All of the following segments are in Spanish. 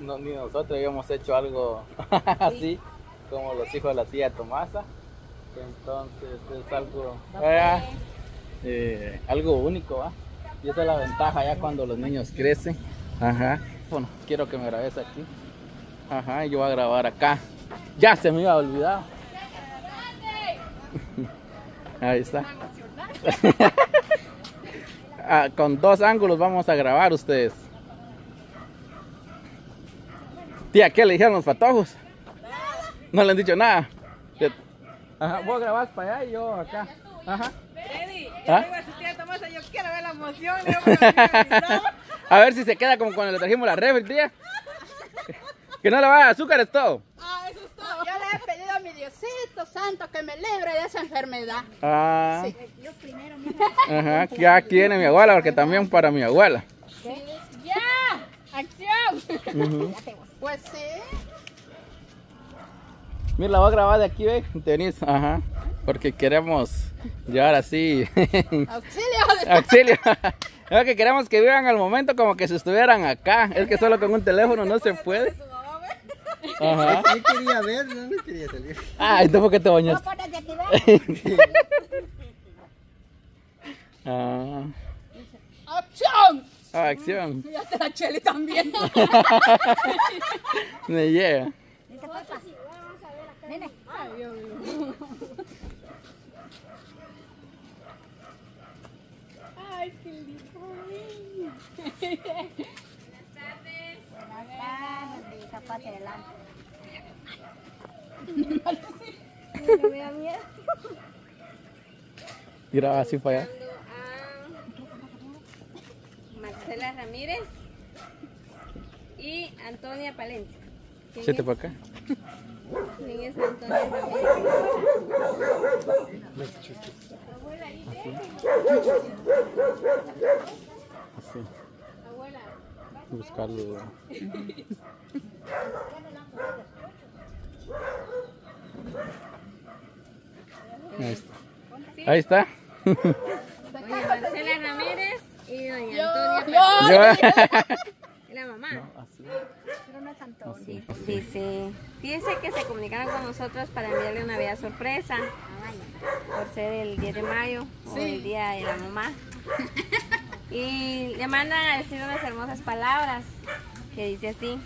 no, ni nosotros habíamos hecho algo así, como los hijos de la tía Tomasa. Entonces es algo, eh, algo único, ¿va? Y esa es la ventaja ya cuando los niños crecen. Ajá. Bueno, quiero que me grabes aquí. Ajá, yo voy a grabar acá. Ya se me iba a olvidar. Ahí está. Ah, con dos ángulos vamos a grabar ustedes. Tía, ¿qué le dijeron los patojos? No le han dicho nada. Ajá, vos grabás para allá y yo acá. Ajá. Freddy, yo ¿Ah? a Tomasa, yo quiero ver la emoción. a ver si se queda como cuando le trajimos la refri, tía. Que no le vaya azúcar es todo. Ah, eso es todo. Yo le he pedido a mi Diosito Santo que me libre de esa enfermedad. Ah, Sí. Yo primero, ajá, que aquí viene mi abuela, porque también para mi abuela. ¡Ya! ¡Acción! Ujú. Pues sí. Mira, la voy a grabar de aquí, ve. Te venís, ajá. Porque queremos llevar así. Auxilio. Auxilio. Es que queremos que vivan al momento como que si estuvieran acá. Es que solo con un teléfono no se puede. Ajá. Yo quería ver, no, no quería salir. Ah, entonces ¿por qué te bañaste? Ve. Ah, ¡Acción! Acción. Ya te la cheli también. Me llega. Nene. Ay, qué lindo. Graba así para allá. a Marcela Ramírez y Antonia Palencia. ¿Quién Siete para acá. ¿Quién es Antonia Ramírez? Así. Buscarlo. Ahí está. Ahí está. Oye, Marcela Ramírez y doña Antonia Yo. Palencia. Yo. ¿Y la mamá? Así. Dice, dice, fíjese que se comunicaron con nosotros para enviarle una vida sorpresa por ser el 10 de mayo o el día de la mamá. Y le mandan a decir unas hermosas palabras que dice así.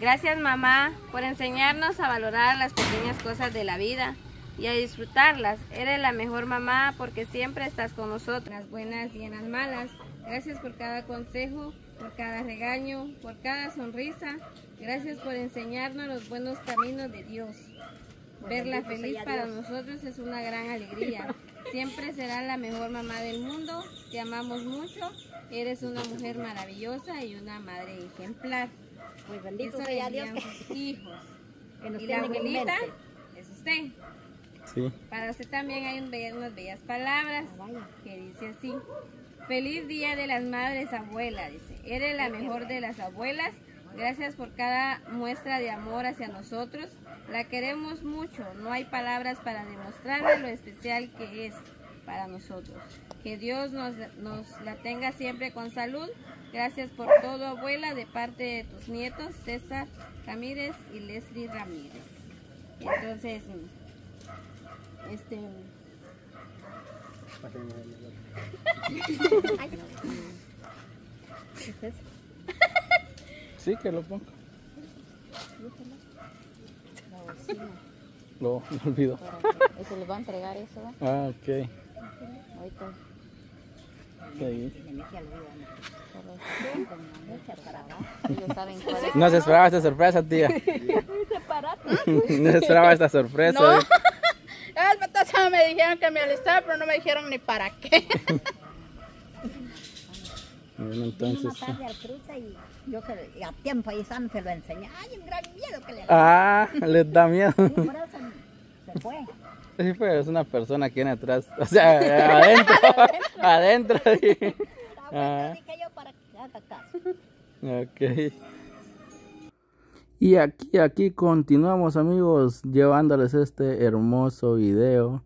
Gracias mamá por enseñarnos a valorar las pequeñas cosas de la vida y a disfrutarlas. Eres la mejor mamá porque siempre estás con nosotros, en las buenas y en las malas. Gracias por cada consejo, por cada regaño, por cada sonrisa. Gracias por enseñarnos los buenos caminos de Dios. Verla feliz para nosotros es una gran alegría. Siempre serás la mejor mamá del mundo. Te amamos mucho. Eres una mujer maravillosa y una madre ejemplar. Muy bendito Eso sea Dios sus hijos. que nos Y la abuelita es usted. Sí. Para usted también hay unas bellas palabras Vaya. que dice así. Feliz día de las madres abuela, dice. Eres la mejor de las abuelas. Gracias por cada muestra de amor hacia nosotros. La queremos mucho. No hay palabras para demostrarle lo especial que es para nosotros. Que Dios nos, nos la tenga siempre con salud. Gracias por todo, abuela, de parte de tus nietos, César Ramírez y Leslie Ramírez. Entonces, este, Sí, que lo ponga. Lo, lo olvido. Eso les va a entregar eso, ¿va? Ah, ok. Ahorita. Sí. Ellos saben cuál es. No se esperaba esta sorpresa, tía. No se esperaba esta sorpresa. No. eh. Es verdad, me dijeron que me alistara, pero no me dijeron ni para qué. Bueno, entonces. Y yo y a tiempo ahí Sam se lo enseñé. Ay, un gran miedo que le da. Ah, les da miedo. Por eso se fue. Sí, pues es una persona que viene atrás. O sea, adentro. adentro. sí. Ah. Que yo para que haga caso. Ok. Y aquí, aquí continuamos amigos llevándoles este hermoso video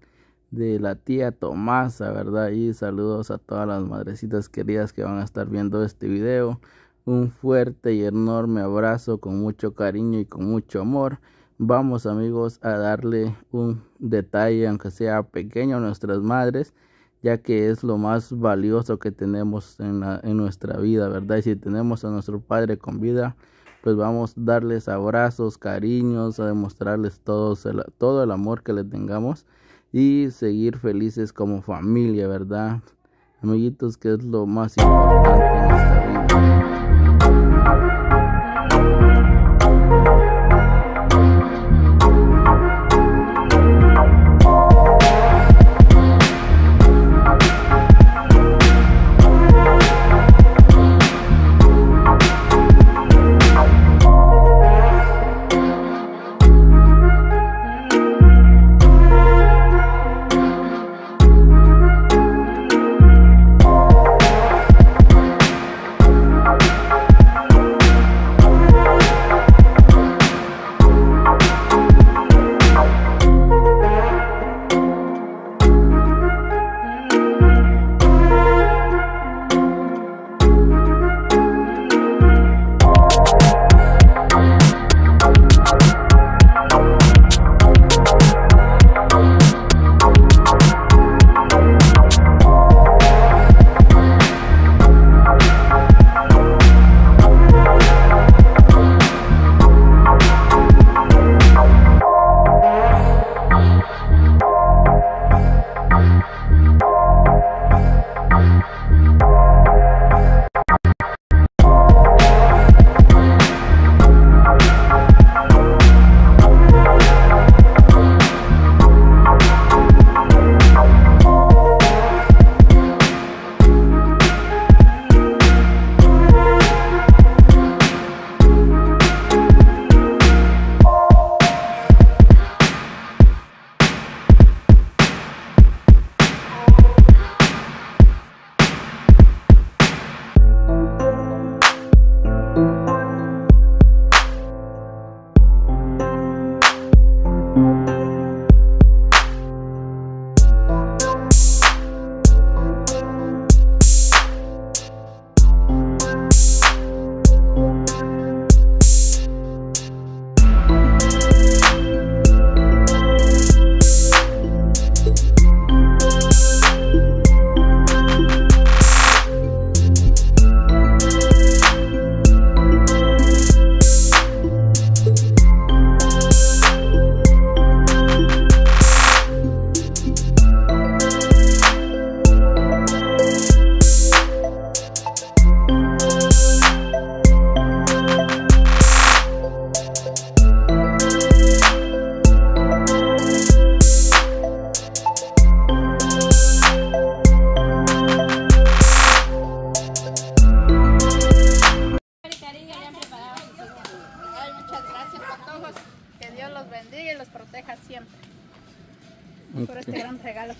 de la tía Tomasa, ¿verdad? Y saludos a todas las madrecitas queridas que van a estar viendo este video. un fuerte y enorme abrazo con mucho cariño y con mucho amor. Vamos amigos a darle un detalle, aunque sea pequeño, a nuestras madres, ya que es lo más valioso que tenemos en, nuestra vida, ¿verdad? Y si tenemos a nuestro padre con vida, pues vamos a darles abrazos, cariños, a demostrarles todo el amor que le tengamos y seguir felices como familia, ¿verdad? Amiguitos, que es lo más importante en esta vida.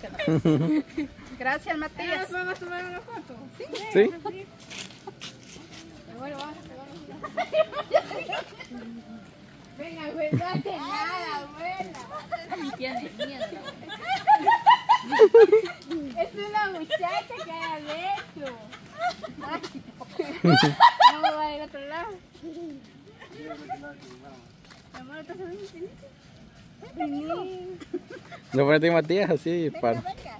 Gracias, Matías. ¿Vamos a tomar una foto? Sí. ¿Sí? A Venga, güey, no hace nada, abuela. Tiene miedo. Es una muchacha que haga esto. Vamos a ir al otro lado. Mi amor, ¿estás haciendo Vení. Lo ponete Matías así para... Venga.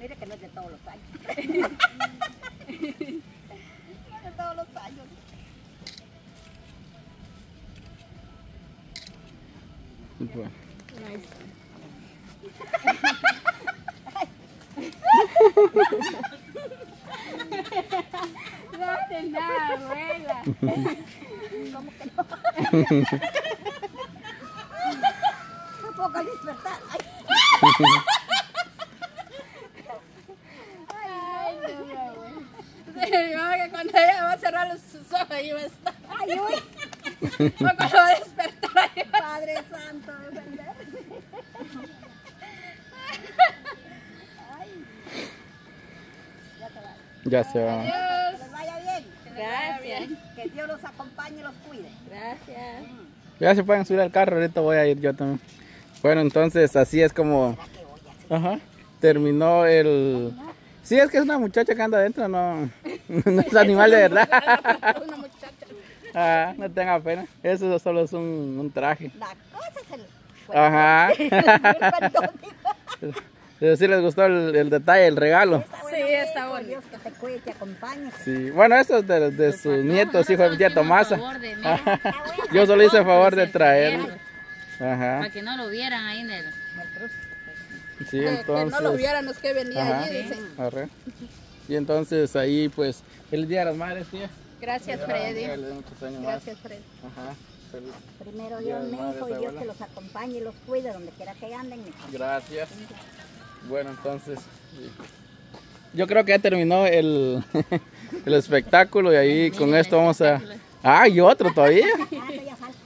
Mire que no es de todos los años. no es de todos los años. Bueno. No hace nada, abuela. Un poco al despertar. Ay, Ay, no, mi abuela. Sí, que cuando ella va a cerrar los- sus ojos, ahí va a estar. ay, uy, O cuando va a despertar, Padre Santo. Ay. Ya va. Se va. Que les vaya bien. Gracias. Que Dios los acompañe y los cuide. Gracias. Ya se pueden subir al carro, ahorita voy a ir yo también. Bueno, entonces así es como Ajá. terminó el Sí, es que es una muchacha que anda adentro, no, no es animal de verdad. Ah, no tenga pena. Eso solo es un, un traje. La cosa es el... Ajá. Perdón. Pero sí les gustó el, el detalle, el regalo. Sí, está bonito. Dios que te cuide, te acompañe. Sí. Bueno, esto es de, de sus nietos, hijo de mi tía Tomasa. Yo solo hice el favor de traerlo. Ajá. Para que no lo vieran ahí en el... Sí, Que, que no lo entonces. viéramos que venía Ajá. allí, dicen. Arre. Y entonces ahí, pues, el Día de las Madres, tía. Gracias, Freddy. más. Gracias, Freddy. Ajá. Feliz. Primero Dios, madres, hijo, y Dios que los acompañe y los cuide donde quiera que anden. Gracias. Bueno, entonces, yo creo que ya terminó el, el espectáculo y ahí con esto vamos a... Ah, y otro todavía. Ah, eso ya falta.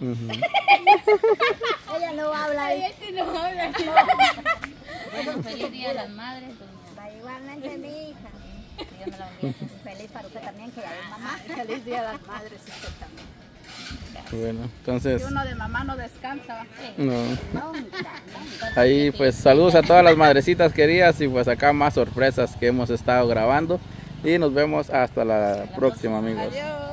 Ujú. Ella no habla. ¿eh? Bueno, feliz Día de las Madres. igualmente mi hija. Dios me la bendiga. Feliz para usted también, que ya es mamá. Feliz Día de las Madres usted también. Bueno, entonces, Y uno de mamá no descansa. ¿va? no. Ahí pues saludos a todas las madrecitas queridas y pues acá más sorpresas que hemos estado grabando y nos vemos hasta la próxima amigos. Adiós.